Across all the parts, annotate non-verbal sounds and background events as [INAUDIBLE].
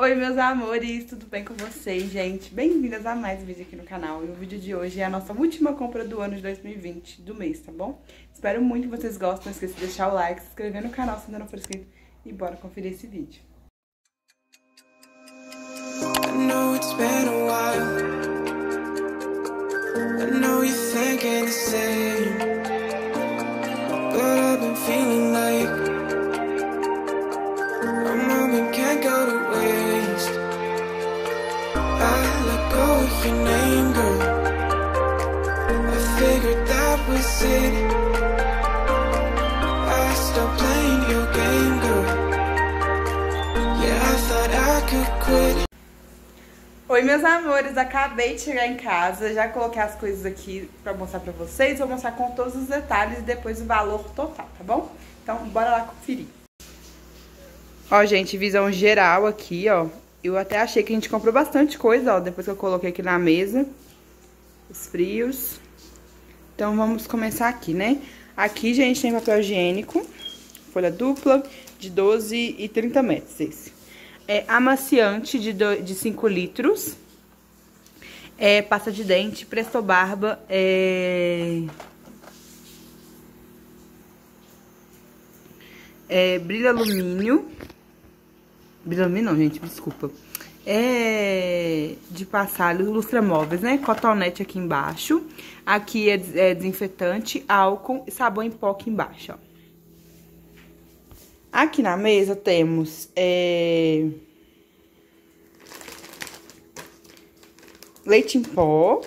Oi, meus amores, tudo bem com vocês, gente? Bem-vindas a mais um vídeo aqui no canal. E o vídeo de hoje é a nossa última compra do ano de 2020, do mês, tá bom? Espero muito que vocês gostem, não esqueça de deixar o like, se inscrever no canal se ainda não for inscrito e bora conferir esse vídeo. I Oi, meus amores, acabei de chegar em casa, já coloquei as coisas aqui pra mostrar pra vocês, vou mostrar com todos os detalhes e depois o valor total, tá bom? Então, bora lá conferir. Ó, gente, visão geral aqui, ó. Eu até achei que a gente comprou bastante coisa, ó, depois que eu coloquei aqui na mesa. Os frios. Então, vamos começar aqui, né? Aqui, gente, tem papel higiênico, folha dupla, de 12 e 30 metros, esse. É amaciante de, do, de 5 litros, é pasta de dente, presto barba, é... é brilho alumínio, brilho alumínio não, gente, desculpa, é de passar lustra móveis, né, cotonete aqui embaixo, aqui é, é desinfetante, álcool e sabão em pó aqui embaixo, ó. Aqui na mesa temos é... leite em pó,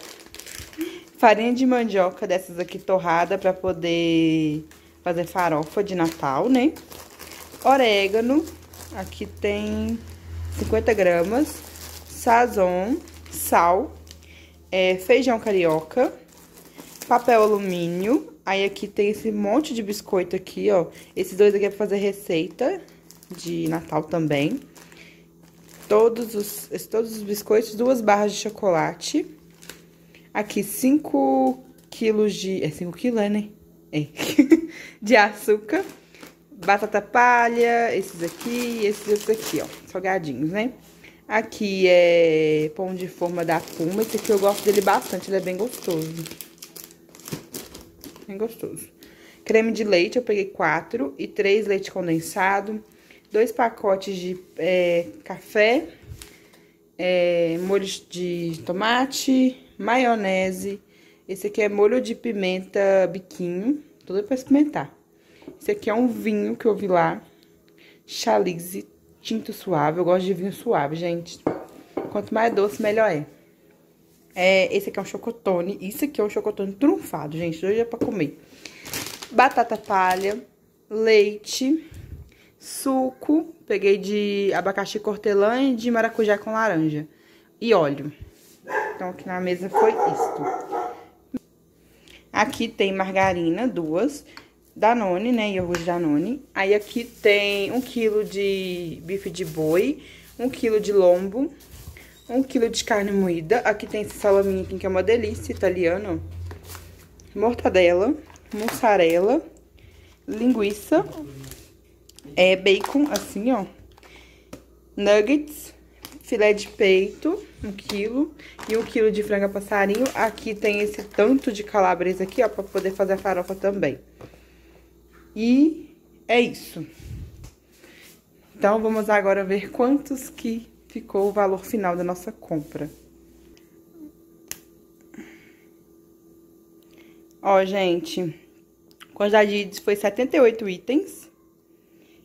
farinha de mandioca dessas aqui torrada para poder fazer farofa de Natal, né? Orégano, aqui tem 50 gramas, sazon, sal, é, feijão carioca, papel alumínio, Aí aqui tem esse monte de biscoito aqui, ó. Esses dois aqui é pra fazer receita de Natal também. Todos os, todos os biscoitos, duas barras de chocolate. Aqui, 5 quilos de... É 5 quilos, né? É. [LAUGHS] de açúcar. Batata palha, esses aqui esses outros aqui, ó. Salgadinhos, né? Aqui é pão de forma da Puma. Esse aqui eu gosto dele bastante, ele é bem gostoso bem gostoso. Creme de leite, eu peguei quatro e três leite condensado, dois pacotes de é, café, é, molho de tomate, maionese. Esse aqui é molho de pimenta biquinho, tudo pra experimentar. Esse aqui é um vinho que eu vi lá, Chalice tinto suave. Eu gosto de vinho suave, gente. Quanto mais doce, melhor é. É, esse aqui é um chocotone. Isso aqui é um chocotone trunfado, gente. Hoje é pra comer. Batata palha, leite, suco. Peguei de abacaxi cortelã e de maracujá com laranja. E óleo. Então, aqui na mesa foi isto. Aqui tem margarina, duas. Danone, né? Iogurte Danone. Aí aqui tem um quilo de bife de boi, um quilo de lombo, 1 kg de carne moída. Aqui tem esse salaminho aqui, que é uma delícia, italiano. Mortadela, mussarela, linguiça, é, bacon, assim, ó. Nuggets, filé de peito, 1 kg. E 1 kg de franga passarinho. Aqui tem esse tanto de calabresa aqui, ó, pra poder fazer a farofa também. E é isso. Então, vamos agora ver quantos que ficou o valor final da nossa compra. Ó, gente, a quantidade de foi 78 itens.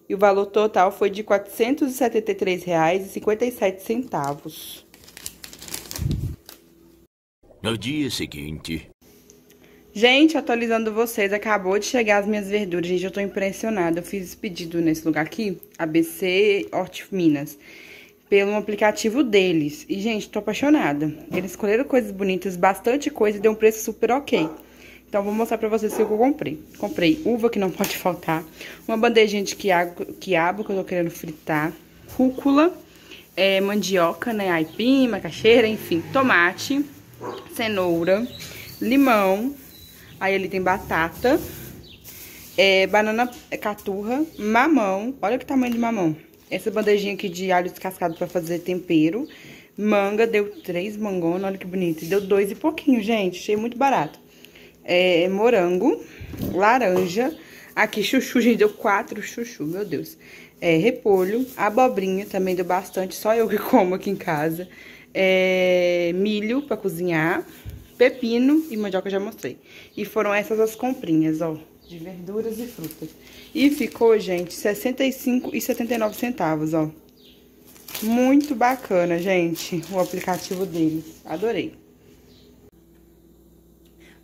E o valor total foi de R$ 473,57. No dia seguinte... Gente, atualizando vocês, acabou de chegar as minhas verduras. Gente, eu tô impressionada. Eu fiz esse pedido nesse lugar aqui, ABC Horti Minas pelo aplicativo deles. E, gente, tô apaixonada. Eles escolheram coisas bonitas, bastante coisa e deu um preço super ok. Então, vou mostrar pra vocês o que eu comprei. Comprei uva, que não [LAUGHS] pode faltar. Uma bandejinha de quiabo que eu tô querendo fritar. Rúcula, é, mandioca, né? Aipim, macaxeira, enfim. Tomate, cenoura, limão. Aí, ali tem batata. É, banana caturra, mamão. Olha que tamanho de mamão Essa bandejinha aqui de alho descascado pra fazer tempero. Manga, deu três mangonas, olha que bonito. Deu dois e pouquinho, gente, achei muito barato. É, morango, laranja, aqui chuchu, gente, deu quatro chuchu, meu Deus. É, repolho, abobrinha, também deu bastante, só eu que [LAUGHS] como aqui em casa. É, milho pra cozinhar, pepino e mandioca já mostrei. E foram essas as comprinhas, ó, de verduras e frutas. E ficou, gente, 65 e 79 centavos, ó. Muito bacana, gente, o aplicativo deles. Adorei.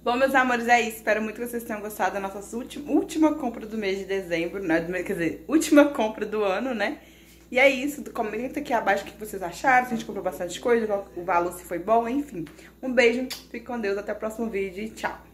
Bom, meus amores, é isso. Espero muito que vocês tenham gostado da nossa última, última compra do mês de dezembro, né? Quer dizer, última compra do ano, né? E é isso. Comenta aqui abaixo o que vocês acharam, se a gente comprou bastante coisa, o valor se foi bom, enfim. Um beijo, fique com Deus, até o próximo vídeo e tchau.